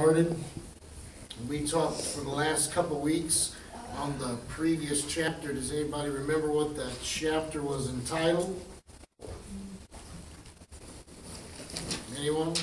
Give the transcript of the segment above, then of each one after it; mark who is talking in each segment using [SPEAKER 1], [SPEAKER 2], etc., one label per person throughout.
[SPEAKER 1] started. We talked for the last couple weeks on the previous chapter. Does anybody remember what that chapter was entitled? Anyone?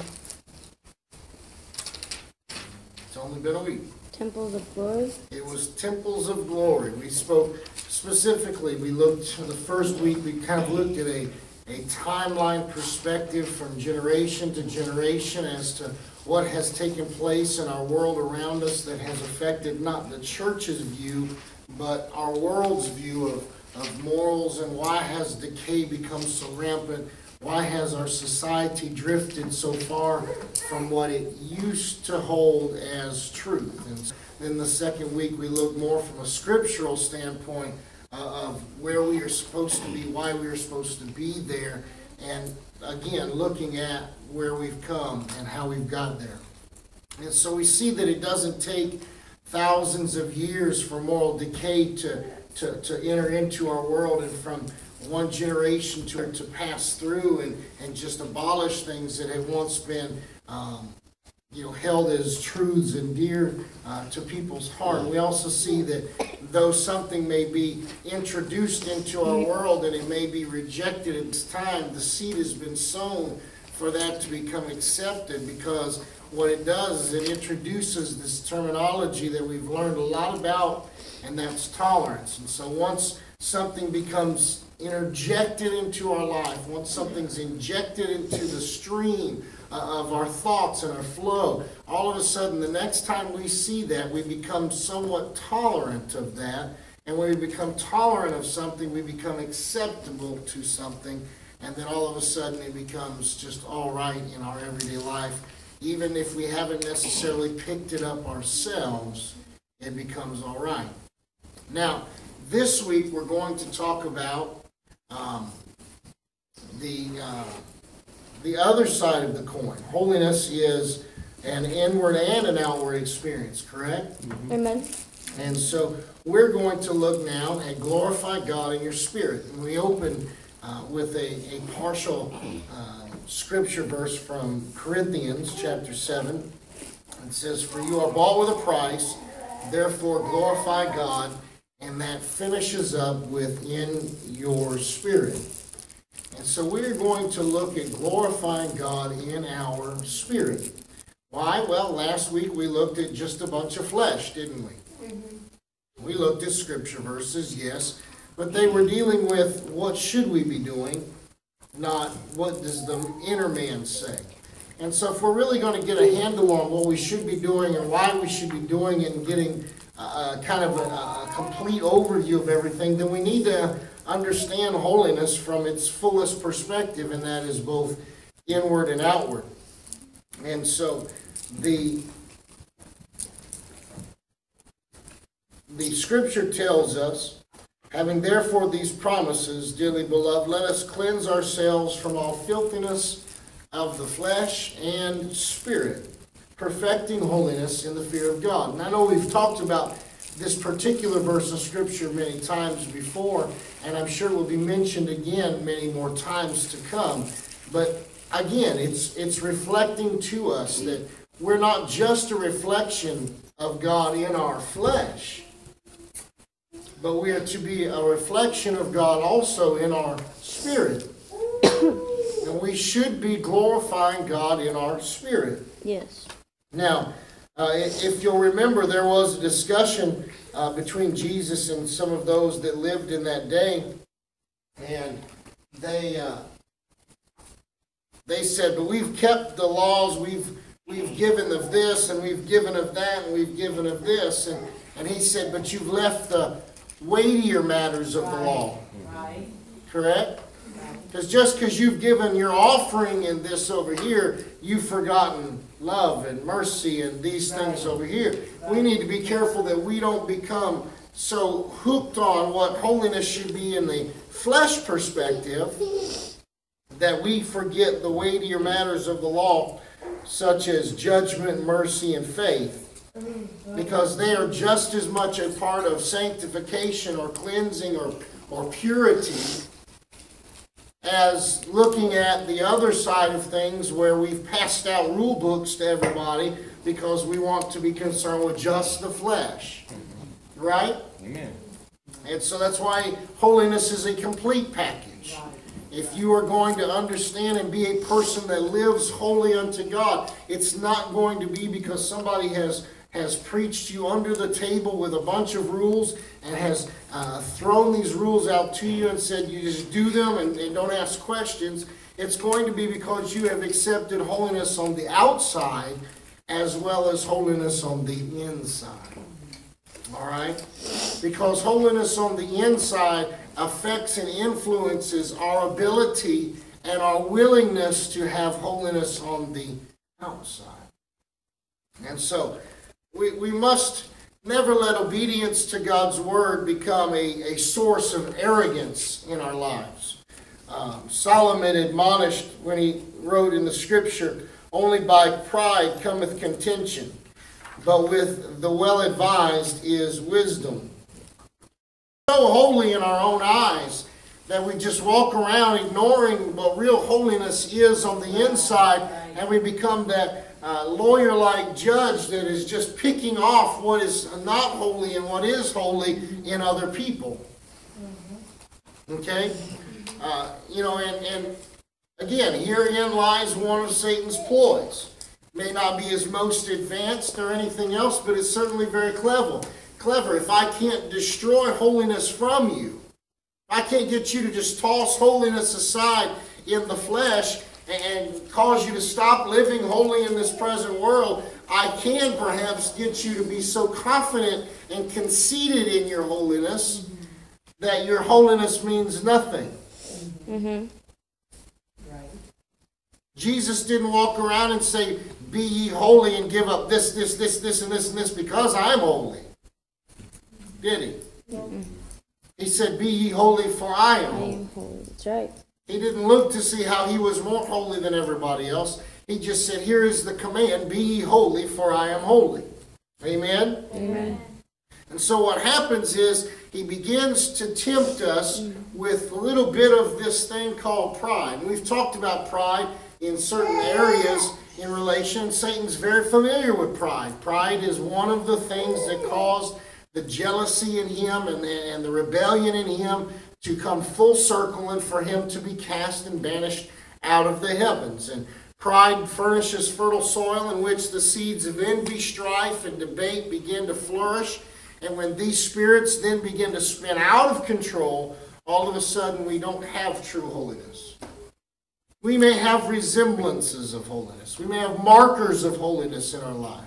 [SPEAKER 1] It's only been a week.
[SPEAKER 2] Temples of glory.
[SPEAKER 1] It was temples of glory. We spoke specifically, we looked, for the first week, we kind of looked at a, a timeline perspective from generation to generation as to what has taken place in our world around us that has affected not the church's view, but our world's view of, of morals and why has decay become so rampant? Why has our society drifted so far from what it used to hold as truth? And then the second week, we look more from a scriptural standpoint uh, of where we are supposed to be, why we are supposed to be there, and again, looking at where we've come and how we've got there. And so we see that it doesn't take thousands of years for moral decay to, to, to enter into our world and from one generation to, to pass through and, and just abolish things that have once been um, you know, held as truths and dear uh, to people's heart. We also see that though something may be introduced into our world and it may be rejected at this time, the seed has been sown for that to become accepted because what it does is it introduces this terminology that we've learned a lot about, and that's tolerance. And so once something becomes interjected into our life, once something's injected into the stream uh, of our thoughts and our flow, all of a sudden, the next time we see that, we become somewhat tolerant of that. And when we become tolerant of something, we become acceptable to something. And then all of a sudden, it becomes just all right in our everyday life. Even if we haven't necessarily picked it up ourselves, it becomes all right. Now, this week, we're going to talk about um, the. Uh, the other side of the coin. Holiness is an inward and an outward experience, correct?
[SPEAKER 2] Mm-hmm. Amen.
[SPEAKER 1] And so we're going to look now and glorify God in your spirit. And we open uh, with a, a partial uh, scripture verse from Corinthians chapter 7. It says, For you are bought with a price, therefore glorify God. And that finishes up within your spirit. And so we're going to look at glorifying God in our spirit. Why? Well, last week we looked at just a bunch of flesh, didn't we? Mm-hmm. We looked at scripture verses, yes, but they were dealing with what should we be doing, not what does the inner man say. And so if we're really going to get a handle on what we should be doing and why we should be doing it and getting a, kind of a, a complete overview of everything, then we need to understand holiness from its fullest perspective, and that is both inward and outward. And so the the scripture tells us, having therefore these promises, dearly beloved, let us cleanse ourselves from all filthiness of the flesh and spirit, perfecting holiness in the fear of God. And I know we've talked about this particular verse of Scripture many times before, and I'm sure will be mentioned again many more times to come. But again, it's, it's reflecting to us that we're not just a reflection of God in our flesh, but we are to be a reflection of God also in our spirit. and we should be glorifying God in our spirit.
[SPEAKER 2] Yes.
[SPEAKER 1] Now, uh, if you'll remember, there was a discussion uh, between Jesus and some of those that lived in that day, and they uh, they said, "But we've kept the laws. We've we've given of this, and we've given of that, and we've given of this." And and he said, "But you've left the weightier matters of the law." Right. Correct. Because just because you've given your offering in this over here, you've forgotten love and mercy and these things over here. We need to be careful that we don't become so hooked on what holiness should be in the flesh perspective that we forget the weightier matters of the law, such as judgment, mercy, and faith. Because they are just as much a part of sanctification or cleansing or, or purity as looking at the other side of things where we've passed out rule books to everybody because we want to be concerned with just the flesh. Right?
[SPEAKER 2] Amen.
[SPEAKER 1] And so that's why holiness is a complete package. If you are going to understand and be a person that lives holy unto God, it's not going to be because somebody has has preached you under the table with a bunch of rules and has uh, thrown these rules out to you and said you just do them and, and don't ask questions. It's going to be because you have accepted holiness on the outside as well as holiness on the inside. All right? Because holiness on the inside affects and influences our ability and our willingness to have holiness on the outside. And so, we, we must never let obedience to God's word become a, a source of arrogance in our lives. Um, Solomon admonished when he wrote in the scripture, only by pride cometh contention, but with the well advised is wisdom. So holy in our own eyes that we just walk around ignoring what real holiness is on the inside, and we become that uh, lawyer like judge that is just picking off what is not holy and what is holy in other people. Okay? Uh, you know, and, and again, herein lies one of Satan's ploys. May not be his most advanced or anything else, but it's certainly very clever. Clever. If I can't destroy holiness from you, I can't get you to just toss holiness aside in the flesh and cause you to stop living holy in this present world, I can perhaps get you to be so confident and conceited in your holiness mm-hmm. that your holiness means nothing. Mm-hmm. Right. Jesus didn't walk around and say, Be ye holy and give up this, this, this, this, and this, and this because I'm holy. Did he? Mm-hmm. He said, Be ye holy for I am holy. That's right. He didn't look to see how he was more holy than everybody else. He just said, Here is the command be ye holy, for I am holy. Amen? Amen. And so what happens is he begins to tempt us with a little bit of this thing called pride. And we've talked about pride in certain areas in relation. Satan's very familiar with pride. Pride is one of the things that caused the jealousy in him and, and the rebellion in him to come full circle and for him to be cast and banished out of the heavens. And pride furnishes fertile soil in which the seeds of envy, strife, and debate begin to flourish. And when these spirits then begin to spin out of control, all of a sudden we don't have true holiness. We may have resemblances of holiness. We may have markers of holiness in our life.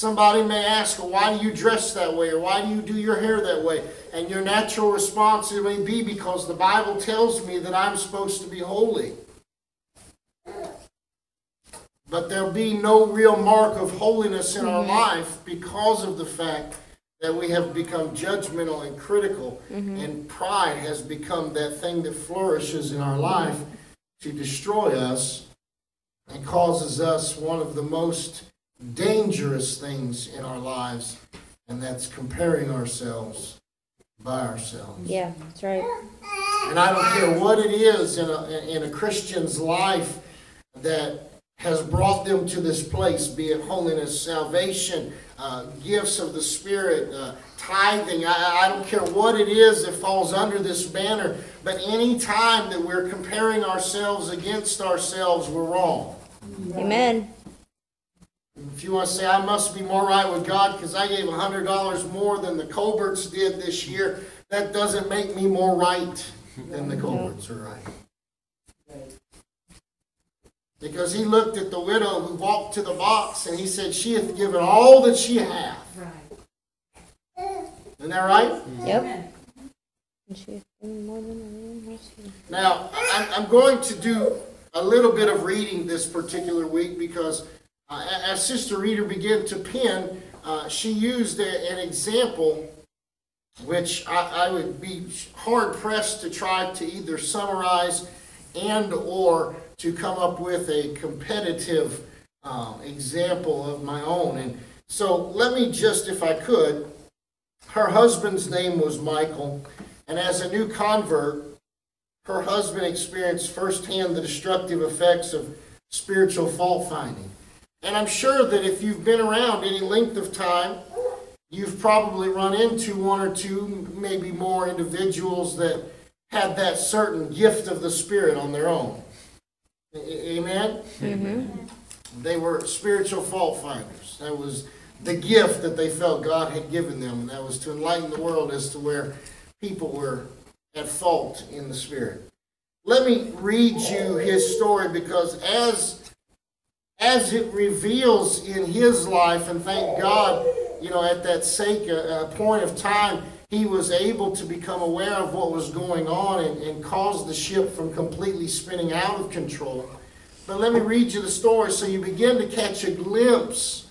[SPEAKER 1] Somebody may ask, why do you dress that way? Or why do you do your hair that way? And your natural response may be because the Bible tells me that I'm supposed to be holy. But there'll be no real mark of holiness in our mm-hmm. life because of the fact that we have become judgmental and critical, mm-hmm. and pride has become that thing that flourishes in our life to destroy us and causes us one of the most dangerous things in our lives, and that's comparing ourselves by ourselves.
[SPEAKER 3] Yeah, that's right.
[SPEAKER 1] And I don't care what it is in a, in a Christian's life that has brought them to this place, be it holiness, salvation, uh, gifts of the Spirit, uh, tithing. I, I, don't care what it is that falls under this banner, but any time that we're comparing ourselves against ourselves, we're wrong.
[SPEAKER 3] Amen.
[SPEAKER 1] If you want to say, I must be more right with God because I gave $100 more than the Colberts did this year, that doesn't make me more right than the Colberts are right. Because he looked at the widow who walked to the box and he said, She hath given all that she hath. Right. Isn't that right?
[SPEAKER 3] Yep.
[SPEAKER 1] Now, I'm going to do a little bit of reading this particular week because uh, as Sister Reader began to pen, uh, she used a, an example which I, I, would be hard pressed to try to either summarize and or to come up with a competitive um, example of my own. And so let me just, if I could, her husband's name was Michael, and as a new convert, her husband experienced firsthand the destructive effects of spiritual fault finding. And I'm sure that if you've been around any length of time, you've probably run into one or two, maybe more individuals that had that certain gift of the Spirit on their own. A- a- Amen? They were spiritual fault finders. That was the gift that they felt God had given them, and that was to enlighten the world as to where people were at fault in the Spirit. Let me read you his story because as as it reveals in his life, and thank God, you know, at that sake, a, a point of time, he was able to become aware of what was going on and, and cause the ship from completely spinning out of control. But let me read you the story so you begin to catch a glimpse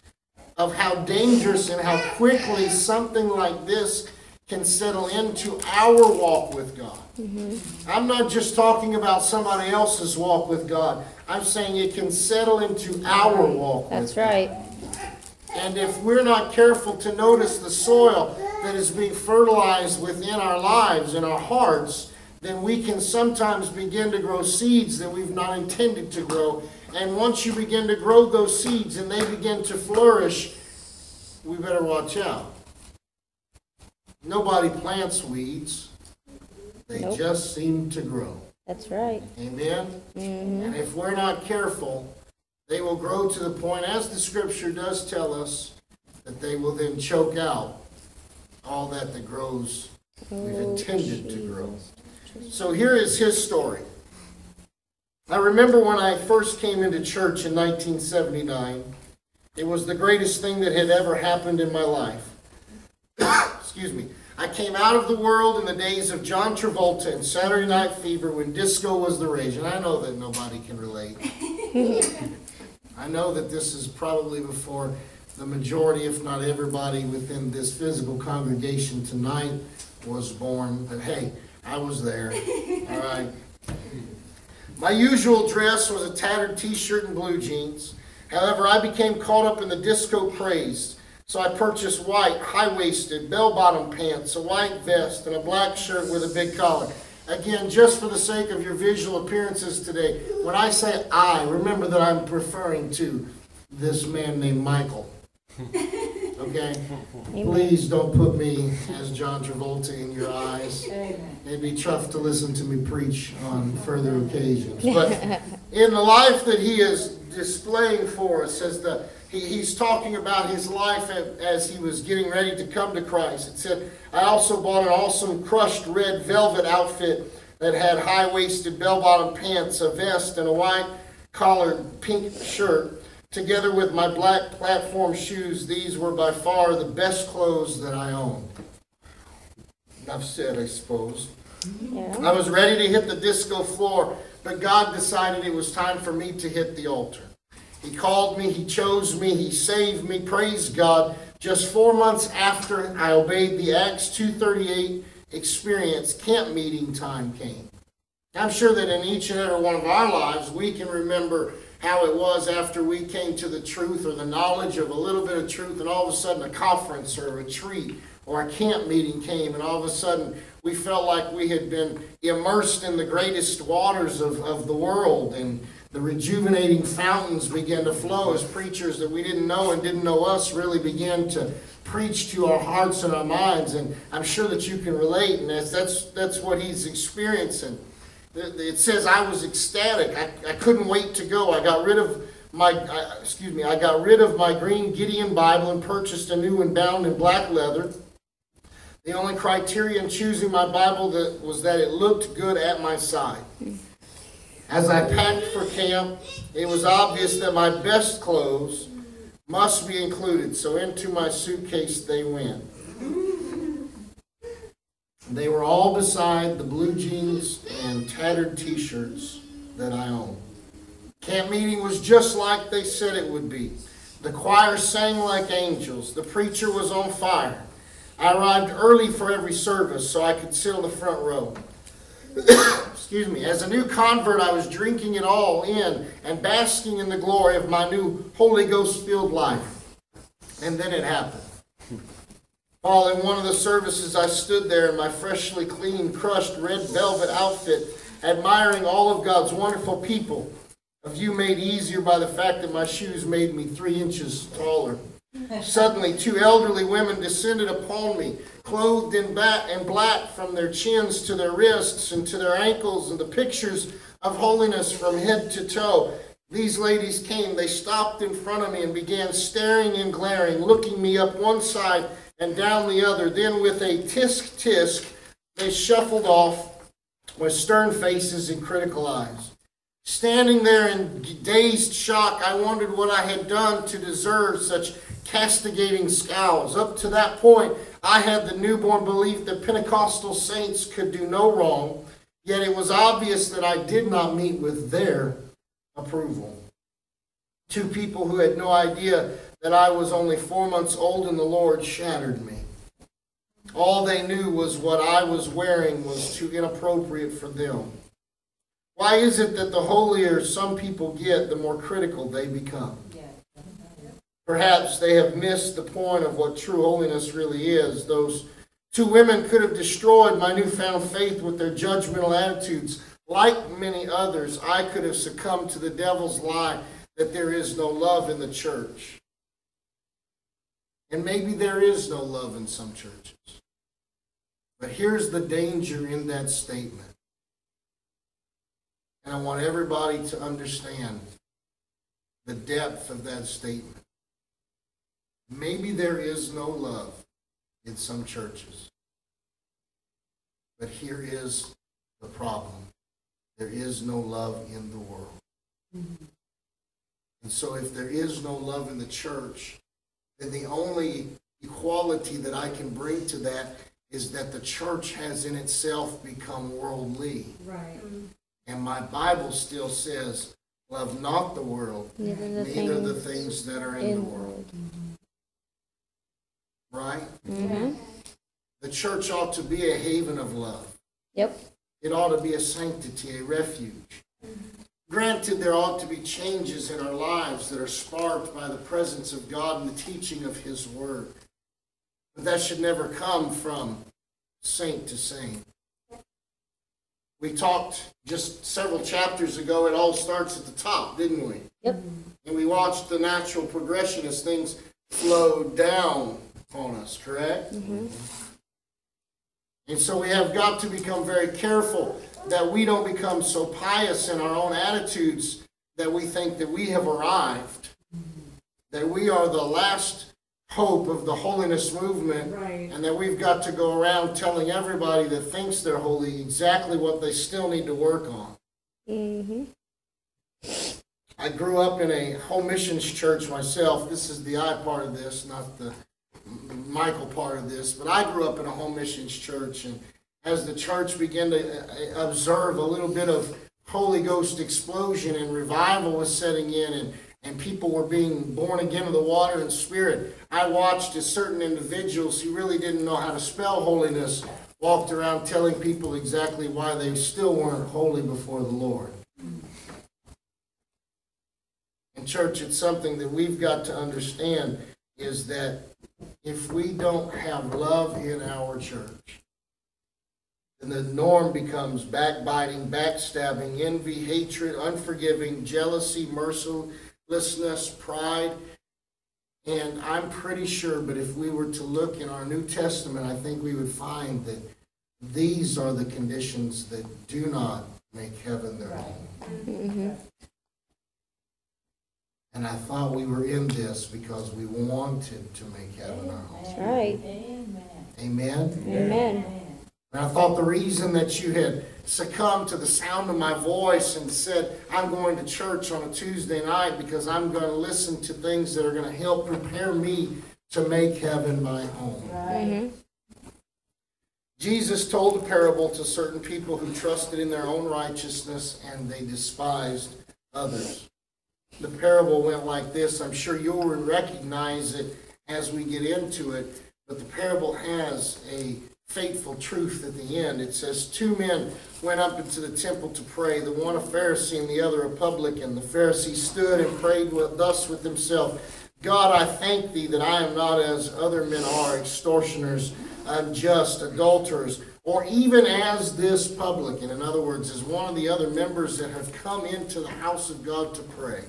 [SPEAKER 1] of how dangerous and how quickly something like this can settle into our walk with God. Mm-hmm. I'm not just talking about somebody else's walk with God. I'm saying it can settle into our walk with
[SPEAKER 3] That's
[SPEAKER 1] God.
[SPEAKER 3] right.
[SPEAKER 1] And if we're not careful to notice the soil that is being fertilized within our lives and our hearts, then we can sometimes begin to grow seeds that we've not intended to grow. And once you begin to grow those seeds and they begin to flourish, we better watch out. Nobody plants weeds, they
[SPEAKER 3] Nope.
[SPEAKER 1] just seem to grow.
[SPEAKER 3] That's right.
[SPEAKER 1] Amen?
[SPEAKER 3] hmm
[SPEAKER 1] And if we're not careful, they will grow to the point, as the scripture does tell us, that they will then choke out all that that grows, we've
[SPEAKER 3] Oh,
[SPEAKER 1] intended to grow. So here is his story. I remember when I first came into church in 1979, it was the greatest thing that had ever happened in my life. Excuse me. I came out of the world in the days of John Travolta and Saturday Night Fever when disco was the rage. And I know that nobody can relate. I know that this is probably before the majority, if not everybody, within this physical congregation tonight was born. But hey, I was there. All right. My usual dress was a tattered t-shirt and blue jeans. However, I became caught up in the disco craze. So I purchased white, high-waisted, bell-bottom pants, a white vest, and a black shirt with a big collar. Again, just for the sake of your visual appearances today, when I say I, remember that I'm referring to this man named Michael. Okay? Please don't put me as John Travolta in your eyes. It'd be tough to listen to me preach on further occasions. But in the life that he is displaying for us, as the he, he's talking about his life as he was getting ready to come to Christ. It said, I also bought an awesome crushed red velvet outfit that had high waisted bell bottom pants, a vest, and a white collared pink shirt. Together with my black platform shoes, these were by far the best clothes that I owned. Enough said, I suppose.
[SPEAKER 3] Yeah.
[SPEAKER 1] I was ready to hit the disco floor, but God decided it was time for me to hit the altar. He called me, He chose me, He saved me, praise God. Just four months after I obeyed the Acts 238 experience, camp meeting time came. I'm sure that in each and every one of our lives, we can remember how it was after we came to the truth or the knowledge of a little bit of truth, and all of a sudden a conference or a retreat or a camp meeting came, and all of a sudden we felt like we had been immersed in the greatest waters of, of the world, and the rejuvenating fountains began to flow as preachers that we didn't know and didn't know us really began to preach to our hearts and our minds. And I'm sure that you can relate, and that's, that's, that's what he's experiencing. It says I was ecstatic. I, I couldn't wait to go. I got rid of my, excuse me, I got rid of my green Gideon Bible and purchased a new one bound in black leather. The only criteria in choosing my Bible that was that it looked good at my side. As I packed for camp, it was obvious that my best clothes must be included, so into my suitcase they went. They were all beside the blue jeans and tattered t-shirts that I own. Camp meeting was just like they said it would be. The choir sang like angels. The preacher was on fire. I arrived early for every service so I could sit on the front row. Excuse me. As a new convert, I was drinking it all in and basking in the glory of my new Holy Ghost filled life. And then it happened. While in one of the services, I stood there in my freshly clean, crushed red velvet outfit, admiring all of God's wonderful people. a view made easier by the fact that my shoes made me three inches taller. Suddenly, two elderly women descended upon me, clothed in black from their chins to their wrists and to their ankles, and the pictures of holiness from head to toe. These ladies came, they stopped in front of me and began staring and glaring, looking me up one side and down the other. Then, with a tisk tisk, they shuffled off with stern faces and critical eyes. Standing there in dazed shock, I wondered what I had done to deserve such castigating scowls. Up to that point, I had the newborn belief that Pentecostal saints could do no wrong, yet it was obvious that I did not meet with their approval. Two people who had no idea that I was only four months old in the Lord shattered me. All they knew was what I was wearing was too inappropriate for them. Why is it that the holier some people get, the more critical they become? Perhaps they have missed the point of what true holiness really is. Those two women could have destroyed my newfound faith with their judgmental attitudes. Like many others, I could have succumbed to the devil's lie that there is no love in the church. And maybe there is no love in some churches. But here's the danger in that statement. And I want everybody to understand the depth of that statement. Maybe there is no love in some churches. But here is the problem there is no love in the world. And so, if there is no love in the church, then the only equality that I can bring to that is that the church has in itself become worldly.
[SPEAKER 2] Right.
[SPEAKER 1] And my Bible still says, Love not the world,
[SPEAKER 3] Neither the
[SPEAKER 1] neither the
[SPEAKER 3] things
[SPEAKER 1] things that are in the
[SPEAKER 3] in the
[SPEAKER 1] world. Right?
[SPEAKER 3] Mm-hmm.
[SPEAKER 1] The church ought to be a haven of love.
[SPEAKER 3] Yep.
[SPEAKER 1] It ought to be a sanctity, a refuge. Granted, there ought to be changes in our lives that are sparked by the presence of God and the teaching of His Word. But that should never come from saint to saint. We talked just several chapters ago, it all starts at the top, didn't we?
[SPEAKER 3] Yep.
[SPEAKER 1] And we watched the natural progression as things flowed down on us, correct? Mm-hmm. And so we have got to become very careful that we don't become so pious in our own attitudes that we think that we have arrived, that we are the last hope of the holiness movement,
[SPEAKER 2] Right.
[SPEAKER 1] and that we've got to go around telling everybody that thinks they're holy exactly what they still need to work on.
[SPEAKER 3] Mm-hmm.
[SPEAKER 1] I grew up in a home missions church myself. This is the I part of this, not the Michael part of this. But I grew up in a home missions church, and as the church began to uh, observe a little bit of Holy Ghost explosion and revival was setting in, and and people were being born again of the water and spirit. I watched as certain individuals who really didn't know how to spell holiness walked around telling people exactly why they still weren't holy before the Lord. In church, it's something that we've got to understand is that if we don't have love in our church, then the norm becomes backbiting, backstabbing, envy, hatred, unforgiving, jealousy, mercilessness, pride. And I'm pretty sure, but if we were to look in our New Testament, I think we would find that these are the conditions that do not make heaven their home.
[SPEAKER 3] Mm-hmm.
[SPEAKER 1] And I thought we were in this because we wanted to make heaven our home.
[SPEAKER 3] That's right.
[SPEAKER 1] Amen?
[SPEAKER 3] Amen. Amen.
[SPEAKER 1] And I thought the reason that you had succumbed to the sound of my voice and said, I'm going to church on a Tuesday night because I'm going to listen to things that are going to help prepare me to make heaven my home.
[SPEAKER 3] Mm-hmm.
[SPEAKER 1] Jesus told a parable to certain people who trusted in their own righteousness and they despised others. The parable went like this. I'm sure you'll recognize it as we get into it, but the parable has a fateful truth at the end. It says, Two men went up into the temple to pray, the one a Pharisee and the other a publican. The Pharisee stood and prayed with, thus with himself God, I thank thee that I am not as other men are, extortioners, unjust, adulterers, or even as this publican, in other words, as one of the other members that have come into the house of God to pray.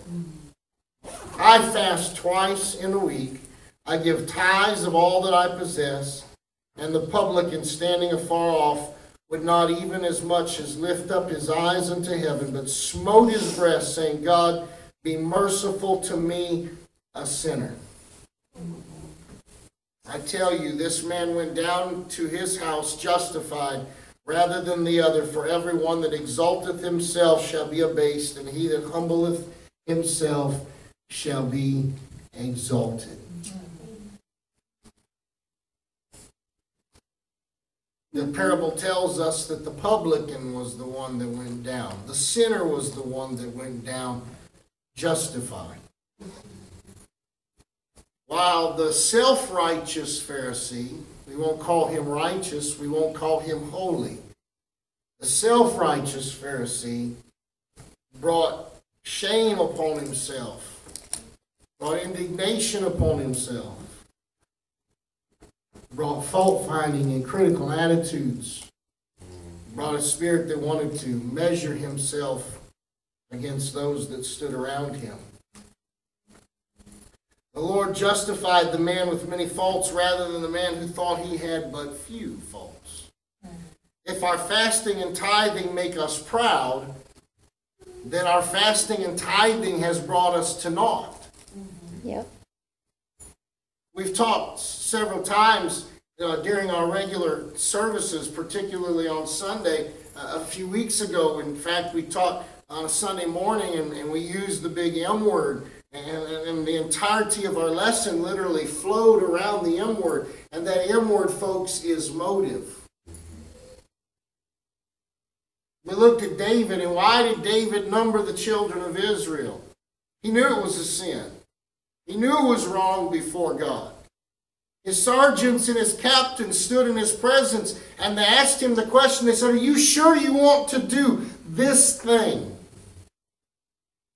[SPEAKER 1] I fast twice in a week. I give tithes of all that I possess, and the publican standing afar off would not even as much as lift up his eyes unto heaven, but smote his breast, saying, God, be merciful to me, a sinner. I tell you, this man went down to his house justified rather than the other. For every one that exalteth himself shall be abased, and he that humbleth himself shall be exalted. The parable tells us that the publican was the one that went down. The sinner was the one that went down justified. While the self righteous Pharisee, we won't call him righteous, we won't call him holy. The self righteous Pharisee brought shame upon himself, brought indignation upon himself, brought fault finding and critical attitudes, brought a spirit that wanted to measure himself against those that stood around him. The Lord justified the man with many faults rather than the man who thought he had but few faults. If our fasting and tithing make us proud, then our fasting and tithing has brought us to naught.
[SPEAKER 3] Yep.
[SPEAKER 1] We've talked several times uh, during our regular services, particularly on Sunday, uh, a few weeks ago. In fact, we talked on a Sunday morning and, and we used the big M word. And, and, the entirety of our lesson literally flowed around the M word. And that M word, folks, is motive. We looked at David, and why did David number the children of Israel? He knew it was a sin. He knew it was wrong before God. His sergeants and his captains stood in his presence and they asked him the question. They said, Are you sure you want to do this thing?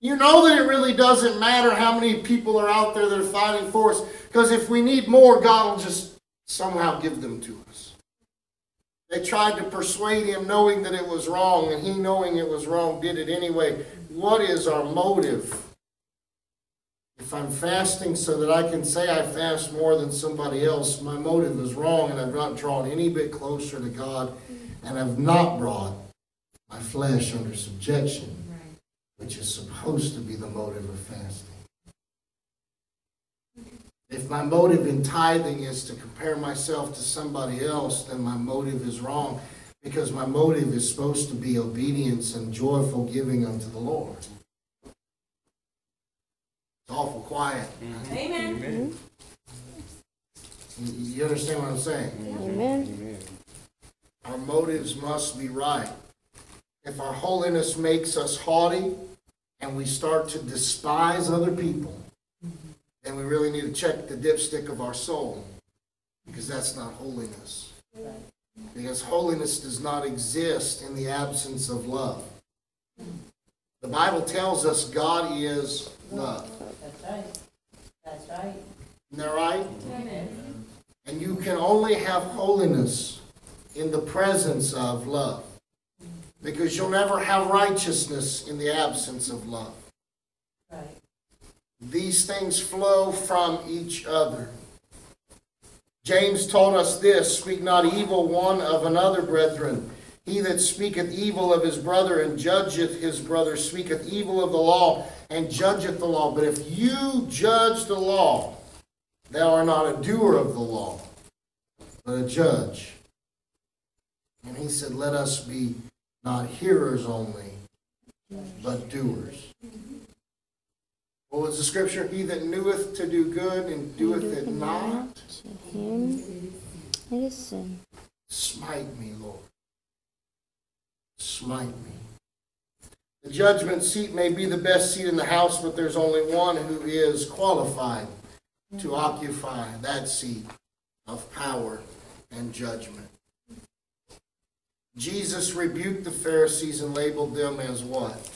[SPEAKER 1] You know that it really doesn't matter how many people are out there that are fighting for us, because if we need more, God will just somehow give them to us. They tried to persuade him knowing that it was wrong, and he, knowing it was wrong, did it anyway. What is our motive? If I'm fasting so that I can say I fast more than somebody else, my motive is wrong, and I've not drawn any bit closer to God, and I've not brought my flesh under subjection which is supposed to be the motive of fasting. If my motive in tithing is to compare myself to somebody else, then my motive is wrong because my motive is supposed to be obedience and joyful giving unto the Lord. It's awful quiet.
[SPEAKER 2] Amen.
[SPEAKER 1] You- You understand what I'm saying?
[SPEAKER 3] Amen.
[SPEAKER 1] Our motives must be right. If our holiness makes us haughty and we start to despise other people, then we really need to check the dipstick of our soul because that's not holiness. Because holiness does not exist in the absence of love. The Bible tells us God is love.
[SPEAKER 2] That's right. That's right.
[SPEAKER 1] Isn't that right?
[SPEAKER 2] Amen.
[SPEAKER 1] And you can only have holiness in the presence of love. Because you'll never have righteousness in the absence of love.
[SPEAKER 2] Right.
[SPEAKER 1] These things flow from each other. James taught us this Speak not evil one of another, brethren. He that speaketh evil of his brother and judgeth his brother speaketh evil of the law and judgeth the law. But if you judge the law, thou art not a doer of the law, but a judge. And he said, Let us be not hearers only, but doers. What was the scripture? He that kneweth to do good and doeth it not,
[SPEAKER 3] To him it is sin.
[SPEAKER 1] smite me, Lord. Smite me. The judgment seat may be the best seat in the house, but there's only one who is qualified to occupy that seat of power and judgment. Jesus rebuked the Pharisees and labeled them as what?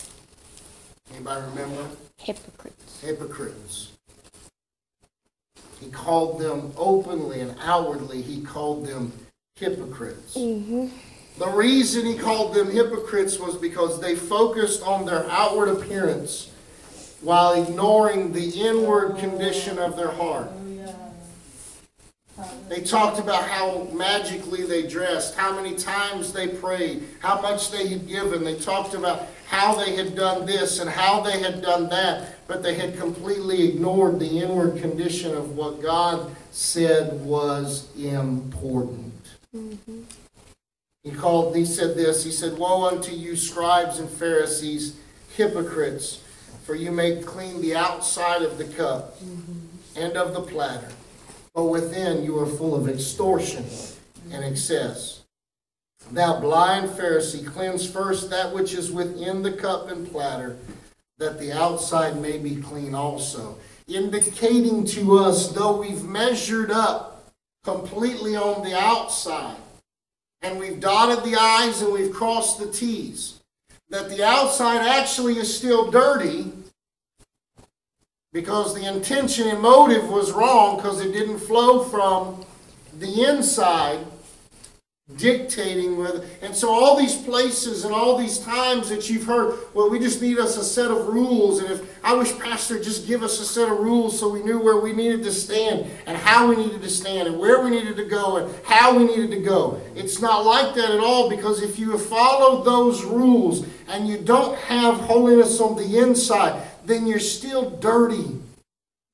[SPEAKER 1] Anybody remember?
[SPEAKER 3] Hypocrites.
[SPEAKER 1] hypocrites. He called them openly and outwardly, he called them hypocrites.
[SPEAKER 3] Mm-hmm.
[SPEAKER 1] The reason he called them hypocrites was because they focused on their outward appearance while ignoring the inward condition of their heart. They talked about how magically they dressed, how many times they prayed, how much they had given. They talked about how they had done this and how they had done that, but they had completely ignored the inward condition of what God said was important. He called, he said this, he said, Woe unto you, scribes and Pharisees, hypocrites, for you make clean the outside of the cup and of the platter, but within you are full of extortion and excess. Thou blind Pharisee, cleanse first that which is within the cup and platter, that the outside may be clean also. Indicating to us, though we've measured up completely on the outside, and we've dotted the I's and we've crossed the T's, that the outside actually is still dirty because the intention and motive was wrong because it didn't flow from the inside dictating whether and so all these places and all these times that you've heard well we just need us a set of rules and if i wish pastor just give us a set of rules so we knew where we needed to stand and how we needed to stand and where we needed to go and how we needed to go. It's not like that at all because if you have followed those rules and you don't have holiness on the inside then you're still dirty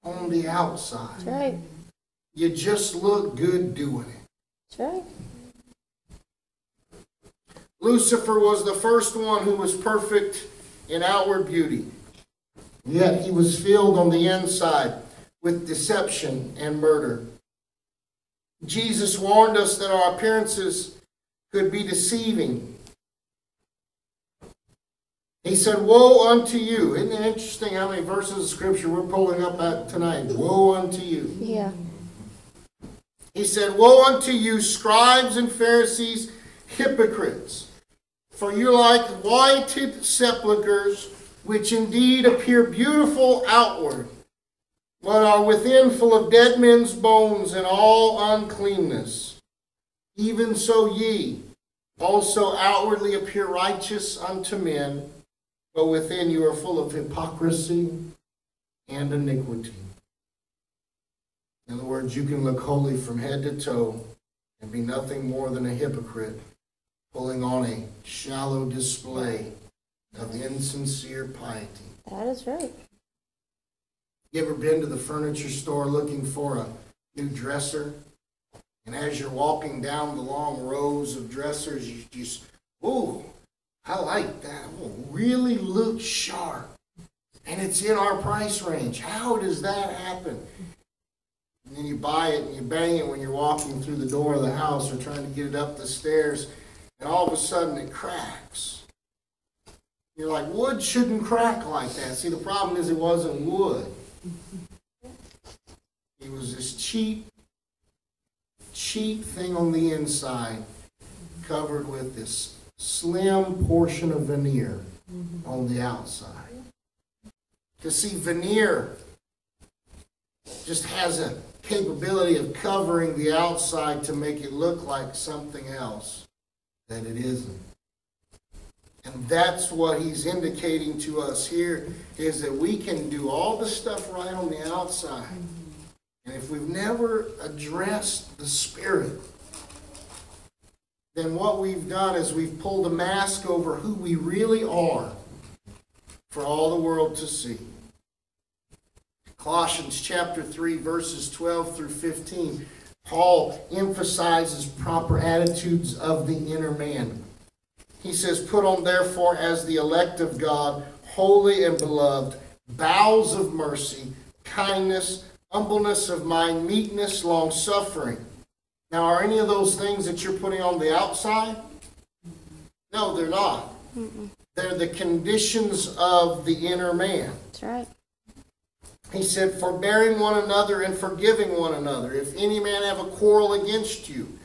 [SPEAKER 1] on the outside
[SPEAKER 3] That's right.
[SPEAKER 1] you just look good doing it
[SPEAKER 3] That's right.
[SPEAKER 1] Lucifer was the first one who was perfect in outward beauty. Yet he was filled on the inside with deception and murder. Jesus warned us that our appearances could be deceiving. He said, Woe unto you. Isn't it interesting how many verses of scripture we're pulling up at tonight? Woe unto you.
[SPEAKER 3] Yeah.
[SPEAKER 1] He said, Woe unto you, scribes and Pharisees, hypocrites! For you like whited sepulchres, which indeed appear beautiful outward, but are within full of dead men's bones and all uncleanness. Even so ye also outwardly appear righteous unto men, but within you are full of hypocrisy and iniquity. In other words, you can look holy from head to toe and be nothing more than a hypocrite, pulling on a shallow display of insincere piety.
[SPEAKER 3] That is right.
[SPEAKER 1] You ever been to the furniture store looking for a new dresser? And as you're walking down the long rows of dressers, you just, ooh, I like that. Oh, really looks sharp. And it's in our price range. How does that happen? And then you buy it and you bang it when you're walking through the door of the house or trying to get it up the stairs, and all of a sudden it cracks. You're like, wood shouldn't crack like that. See, the problem is it wasn't wood. It was this cheap, cheap thing on the inside covered with this slim portion of veneer mm-hmm. on the outside. To see, veneer just has a capability of covering the outside to make it look like something else that it isn't. And that's what he's indicating to us here is that we can do all the stuff right on the outside. Mm-hmm. And if we've never addressed the spirit, then what we've done is we've pulled a mask over who we really are for all the world to see. Colossians chapter 3, verses 12 through 15, Paul emphasizes proper attitudes of the inner man. He says, Put on therefore as the elect of God, holy and beloved, bowels of mercy, kindness, humbleness of mind, meekness, long suffering. Now, are any of those things that you're putting on the outside? No, they're not. They're the conditions of the inner man.
[SPEAKER 3] That's right.
[SPEAKER 1] He said, forbearing one another and forgiving one another. If any man have a quarrel against you,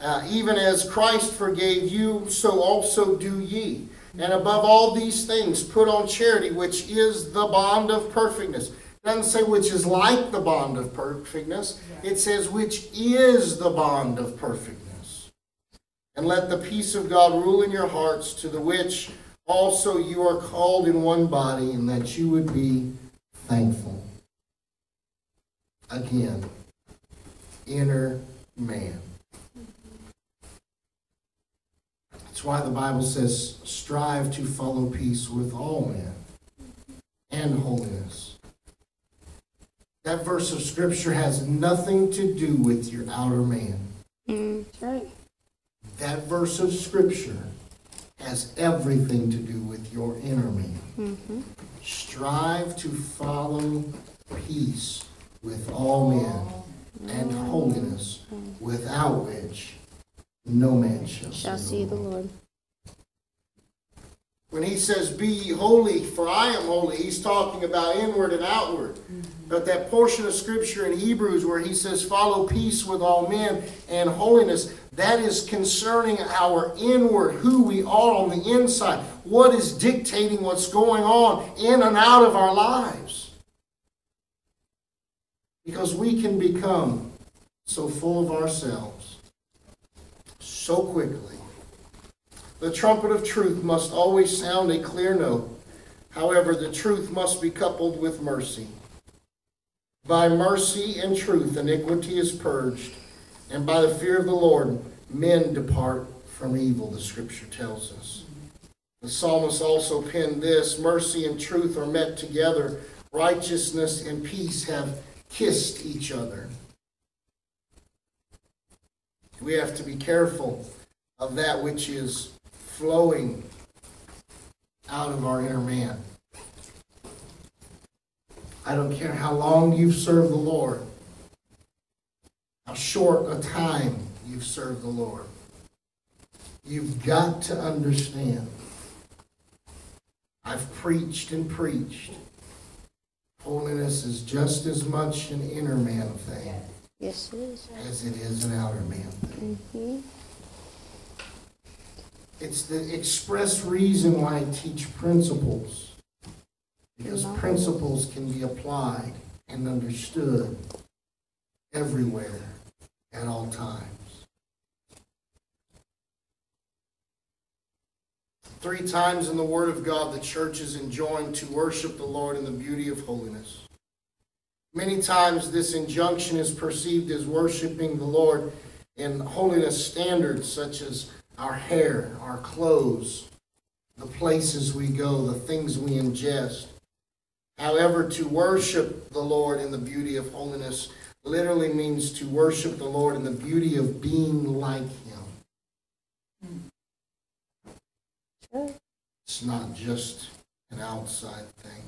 [SPEAKER 1] uh, even as Christ forgave you, so also do ye. And above all these things, put on charity, which is the bond of perfectness. It doesn't say which is like the bond of perfectness. It says which is the bond of perfectness. And let the peace of God rule in your hearts, to the which also you are called in one body, and that you would be thankful. Again, inner man. That's why the Bible says, strive to follow peace with all men and holiness. That verse of Scripture has nothing to do with your outer man.
[SPEAKER 3] Mm, that's right.
[SPEAKER 1] That verse of Scripture has everything to do with your inner man.
[SPEAKER 3] Mm-hmm.
[SPEAKER 1] Strive to follow peace with all men and holiness, without which no man shall,
[SPEAKER 3] Shall see the Lord.
[SPEAKER 1] When he says, Be ye holy, for I am holy, he's talking about inward and outward. Mm-hmm. But that portion of scripture in Hebrews where he says, Follow peace with all men and holiness, that is concerning our inward, who we are on the inside, what is dictating what's going on in and out of our lives. Because we can become so full of ourselves so quickly. The trumpet of truth must always sound a clear note. However, the truth must be coupled with mercy. By mercy and truth, iniquity is purged, and by the fear of the Lord, men depart from evil, the scripture tells us. The psalmist also penned this mercy and truth are met together, righteousness and peace have kissed each other. We have to be careful of that which is flowing out of our inner man. I don't care how long you've served the Lord, how short a time you've served the Lord. You've got to understand. I've preached and preached. Holiness is just as much an inner man thing
[SPEAKER 3] Yes, it is.
[SPEAKER 1] as it is an outer man thing.
[SPEAKER 3] Mm-hmm.
[SPEAKER 1] It's the express reason why I teach principles. Because principles can be applied and understood everywhere at all times. Three times in the Word of God, the church is enjoined to worship the Lord in the beauty of holiness. Many times, this injunction is perceived as worshiping the Lord in holiness standards such as our hair, our clothes, the places we go, the things we ingest. However, to worship the Lord in the beauty of holiness literally means to worship the Lord in the beauty of being like Him. It's not just an outside thing.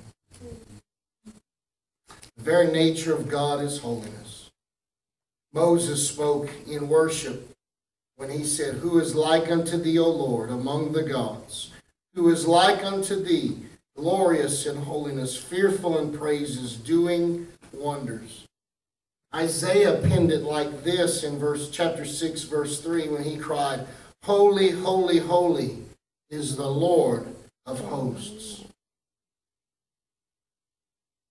[SPEAKER 1] The very nature of God is holiness. Moses spoke in worship when he said, Who is like unto thee, O Lord, among the gods? Who is like unto thee, glorious in holiness, fearful in praises, doing wonders? Isaiah penned it like this in verse chapter 6, verse 3, when he cried, Holy, holy, holy is the Lord of hosts.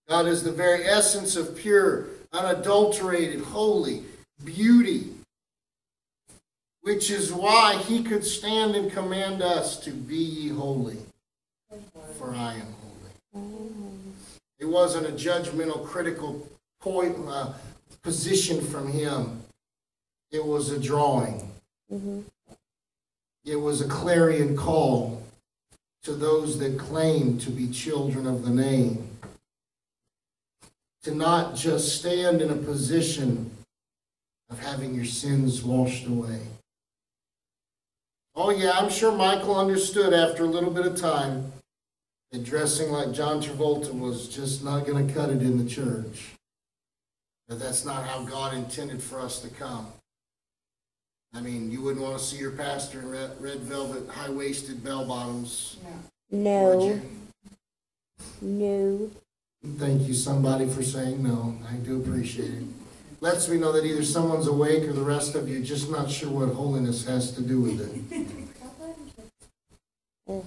[SPEAKER 1] God is the very essence of pure, unadulterated, holy beauty, which is why he could stand and command us to be ye holy, for I am holy. It wasn't a judgmental, critical point, uh, position from him. It was a drawing.
[SPEAKER 3] Mm-hmm.
[SPEAKER 1] It was a clarion call to those that claim to be children of the name. To not just stand in a position of having your sins washed away. Oh, yeah, I'm sure Michael understood after a little bit of time that dressing like John Travolta was just not going to cut it in the church. That that's not how God intended for us to come. I mean, you wouldn't want to see your pastor in red, red velvet, high waisted bell bottoms, would
[SPEAKER 3] No, no.
[SPEAKER 1] Thank you, somebody, for saying no. I do appreciate it. Lets me know that either someone's awake or the rest of you just not sure what holiness has to do with it.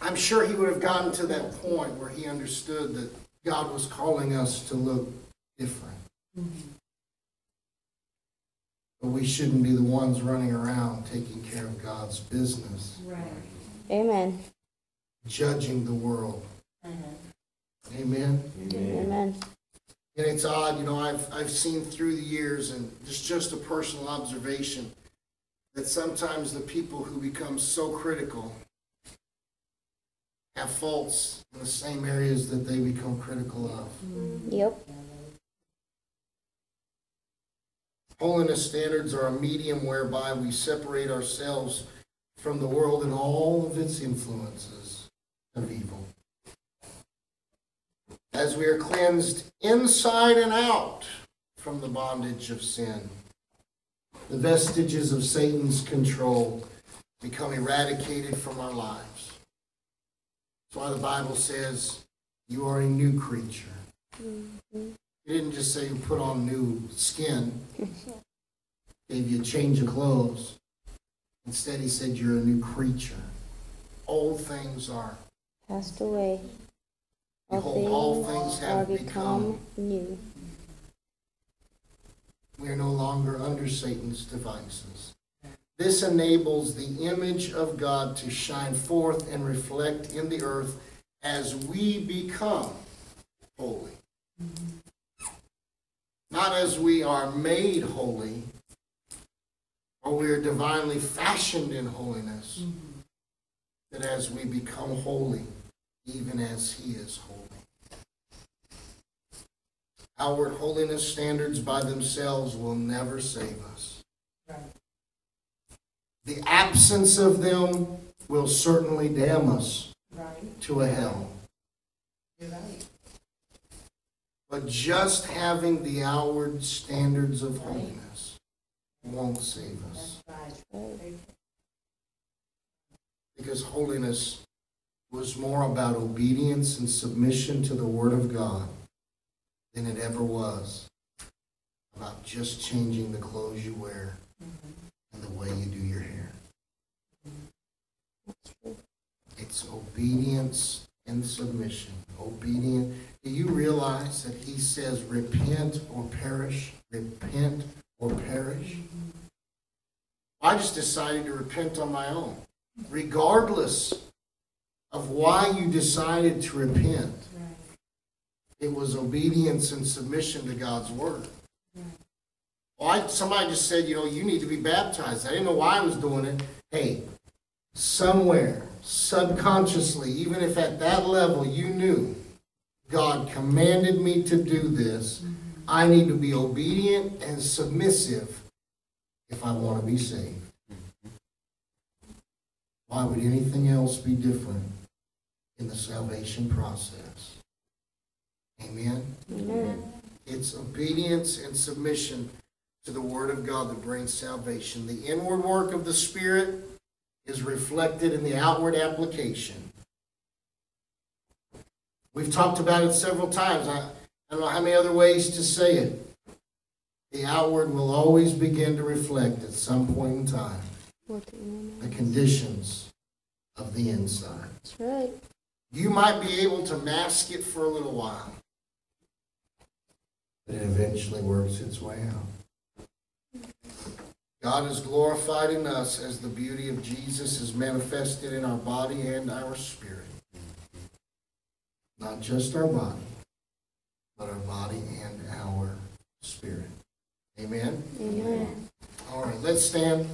[SPEAKER 1] I'm sure he would have gotten to that point where he understood that God was calling us to look different. But but we shouldn't be the ones running around taking care of God's business,
[SPEAKER 2] Right.
[SPEAKER 3] Amen.
[SPEAKER 1] judging the world.
[SPEAKER 2] Uh-huh.
[SPEAKER 1] Amen?
[SPEAKER 3] Amen.
[SPEAKER 1] And it's odd, you know, I've, I've seen through the years, and it's just a personal observation, that sometimes the people who become so critical have faults in the same areas that they become critical of. Mm-hmm.
[SPEAKER 3] Yep.
[SPEAKER 1] Holiness standards are a medium whereby we separate ourselves from the world and all of its influences of evil. As we are cleansed inside and out from the bondage of sin, the vestiges of Satan's control become eradicated from our lives. That's why the Bible says you are a new creature. He didn't just say you put on new skin, gave you a change of clothes. Instead, he said you're a new creature. Old things are.
[SPEAKER 3] Passed away.
[SPEAKER 1] Behold, all things
[SPEAKER 3] are
[SPEAKER 1] have become.
[SPEAKER 3] become new.
[SPEAKER 1] We are no longer under Satan's devices. This enables the image of God to shine forth and reflect in the earth as we become holy. Not as we are made holy, or we are divinely fashioned in holiness, mm-hmm. but as we become holy, even as He is holy. Outward holiness standards by themselves will never save us. The absence of them will certainly damn us to a hell. But just having the outward standards of holiness won't save us.
[SPEAKER 2] That's right.
[SPEAKER 3] Right.
[SPEAKER 1] Because holiness was more about obedience and submission to the Word of God than it ever was about just changing the clothes you wear mm-hmm. and the way you do your hair.
[SPEAKER 3] Mm-hmm.
[SPEAKER 1] It's obedience and submission. Obedient. Do you realize that he says, repent or perish? Repent or perish? Mm-hmm. I just decided to repent on my own, regardless of why you decided to repent.
[SPEAKER 2] Right.
[SPEAKER 1] It was obedience and submission to God's word. Well, I, somebody just said, you know, you need to be baptized. I didn't know why I was doing it. Hey, somewhere, subconsciously, even if at that level you knew God commanded me to do this, mm-hmm. I need to be obedient and submissive if I want to be saved. Mm-hmm. Why would anything else be different in the salvation process? Amen?
[SPEAKER 3] Amen.
[SPEAKER 1] It's obedience and submission to the Word of God that brings salvation. The inward work of the Spirit is reflected in the outward application. We've talked about it several times. I, I don't know how many other ways to say it. The outward will always begin to reflect at some point in time
[SPEAKER 3] the
[SPEAKER 1] the conditions of the inside.
[SPEAKER 3] That's right.
[SPEAKER 1] You might be able to mask it for a little while, but it eventually works its way out. God is glorified in us as the beauty of Jesus is manifested in our body and our spirit. Not just our body, but our body and our spirit. Amen?
[SPEAKER 3] Amen.
[SPEAKER 1] All right, let's stand.